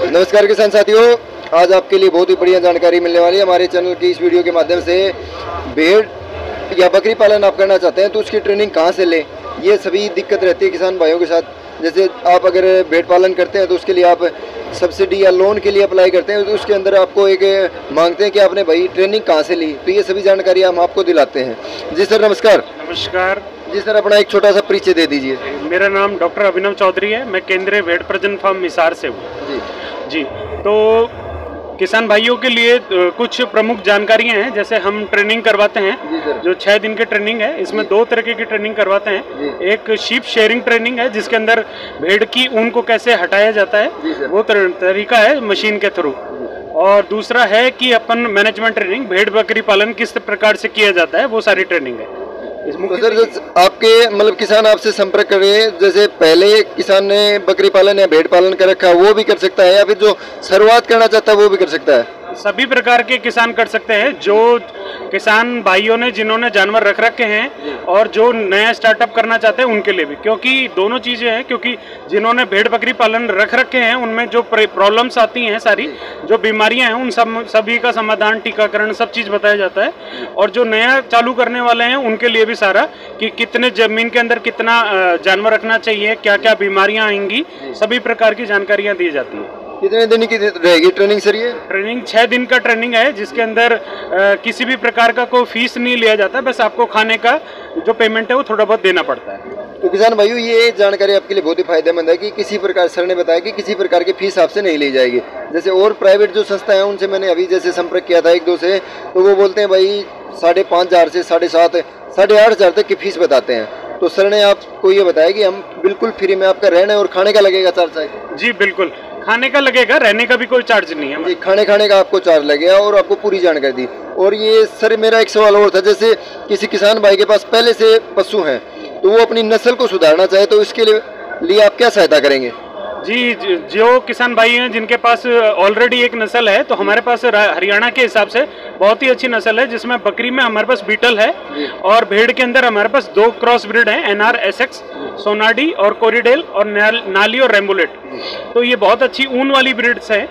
नमस्कार किसान साथियों आज आपके लिए बहुत ही बढ़िया जानकारी मिलने वाली है। हमारे चैनल की इस वीडियो के माध्यम से भेड़ या बकरी पालन आप करना चाहते हैं तो उसकी ट्रेनिंग कहाँ से लें? ये सभी दिक्कत रहती है किसान भाइयों के साथ। जैसे आप अगर भेड़ पालन करते हैं तो उसके लिए आप सब्सिडी या लोन के लिए अप्लाई करते हैं तो उसके अंदर आपको एक मांगते हैं कि आपने भाई ट्रेनिंग कहाँ से ली? तो ये सभी जानकारी हम आपको दिलाते हैं। जी सर नमस्कार। नमस्कार। जी सर अपना एक छोटा सा परिचय दे दीजिए। मेरा नाम डॉक्टर अभिनव चौधरी है। मैं केंद्रीय वेट प्रजन फार्म मिसार से हूँ। जी। जी तो किसान भाइयों के लिए कुछ प्रमुख जानकारियाँ हैं। जैसे हम ट्रेनिंग करवाते हैं जो छः दिन की ट्रेनिंग है इसमें दो तरीके की ट्रेनिंग करवाते हैं। एक शीप शेयरिंग ट्रेनिंग है जिसके अंदर भेड़ की ऊन को कैसे हटाया जाता है वो तर- तरीका है मशीन के थ्रू। और दूसरा है कि अपन मैनेजमेंट ट्रेनिंग भेड़ बकरी पालन किस प्रकार से किया जाता है वो सारी ट्रेनिंग है। इसमें तो सर जो आपके मतलब किसान आपसे संपर्क कर रहे हैं जैसे पहले किसान ने बकरी पालन या भेड़ पालन कर रखा है वो भी कर सकता है या फिर जो शुरुआत करना चाहता है वो भी कर सकता है? सभी प्रकार के किसान कर सकते हैं जो किसान भाइयों ने जिन्होंने जानवर रख रखे हैं और जो नया स्टार्टअप करना चाहते हैं उनके लिए भी। क्योंकि दोनों चीज़ें हैं क्योंकि जिन्होंने भेड़ बकरी पालन रख रखे हैं उनमें जो प्रॉब्लम्स आती हैं सारी जो बीमारियाँ हैं उन सब सभी का समाधान टीकाकरण सब चीज़ बताया जाता है। और जो नया चालू करने वाले हैं उनके लिए भी सारा कि कितने ज़मीन के अंदर कितना जानवर रखना चाहिए क्या क्या बीमारियाँ आएँगी सभी प्रकार की जानकारियाँ दी जाती हैं। कितने दिन की रहेगी ट्रेनिंग सर ये? ट्रेनिंग छः दिन का ट्रेनिंग है जिसके अंदर अ, किसी भी प्रकार का कोई फ़ीस नहीं लिया जाता बस आपको खाने का जो पेमेंट है वो थोड़ा बहुत देना पड़ता है। तो किसान भाइयों ये जानकारी आपके लिए बहुत ही फ़ायदेमंद है कि किसी प्रकार सर ने बताया कि किसी प्रकार की फ़ीस आपसे नहीं ली जाएगी। जैसे और प्राइवेट जो संस्था है उनसे मैंने अभी जैसे संपर्क किया था एक दो से तो वो बोलते हैं भाई साढ़े पाँच हज़ार से साढ़े सात साढ़े आठ हज़ार तक की फ़ीस बताते हैं। तो सर ने आपको ये बताया कि हम बिल्कुल फ्री में आपका रहना और खाने का लगेगा चार्ज जी बिल्कुल। खाने का लगेगा, रहने का भी कोई चार्ज नहीं है। जी, खाने खाने का आपको चार्ज लगेगा और आपको पूरी जानकारी दी। और ये सर, मेरा एक सवाल और था, जैसे किसी किसान भाई के पास पहले से पशु हैं तो वो अपनी नस्ल को सुधारना चाहे तो इसके लिए लिए आप क्या सहायता करेंगे? जी जो किसान भाई हैं जिनके पास ऑलरेडी एक नस्ल है तो हमारे पास हरियाणा के हिसाब से बहुत ही अच्छी नस्ल है जिसमें बकरी में हमारे पास बीटल है और भेड़ के अंदर हमारे पास दो क्रॉस ब्रीड हैं N R S X Sonadi और कोरिडेल और नाली और रेम्बुलेट। तो ये बहुत अच्छी ऊन वाली ब्रीड्स है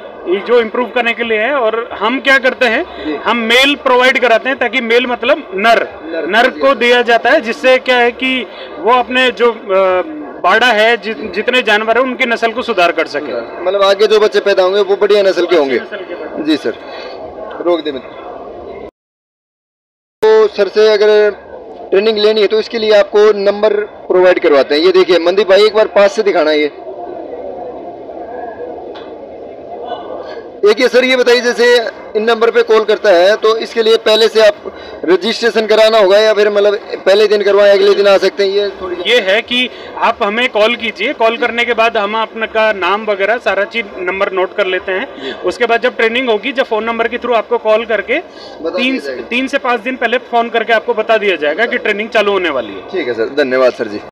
जो इम्प्रूव करने के लिए है और हम क्या करते हैं हम मेल प्रोवाइड कराते हैं ताकि मेल मतलब नर नर को दिया जाता है जिससे क्या है कि वो अपने जो अ, बाड़ा है जि, जितने जानवर है उनकी नस्ल को सुधार कर सके। मतलब आगे जो बच्चे पैदा होंगे वो बढ़िया नस्ल के होंगे। जी सर। रोक दे तो सर से अगर ट्रेनिंग लेनी है तो इसके लिए आपको नंबर प्रोवाइड करवाते हैं। ये देखिए मंदीप भाई एक बार पास से दिखाना ये। एक ये सर ये बताइए जैसे इन नंबर पे कॉल करता है तो इसके लिए पहले से आप रजिस्ट्रेशन कराना होगा या फिर मतलब पहले दिन करवाएँ अगले दिन आ सकते हैं? ये थोड़ी ये है कि आप हमें कॉल कीजिए। कॉल करने के बाद हम अपना का नाम वगैरह सारा चीज़ नंबर नोट कर लेते हैं। उसके बाद जब ट्रेनिंग होगी जब फ़ोन नंबर के थ्रू आपको कॉल करके तीन तीन से पाँच दिन पहले फ़ोन करके आपको बता दिया जाएगा कि ट्रेनिंग चालू होने वाली है। ठीक है सर धन्यवाद सर जी।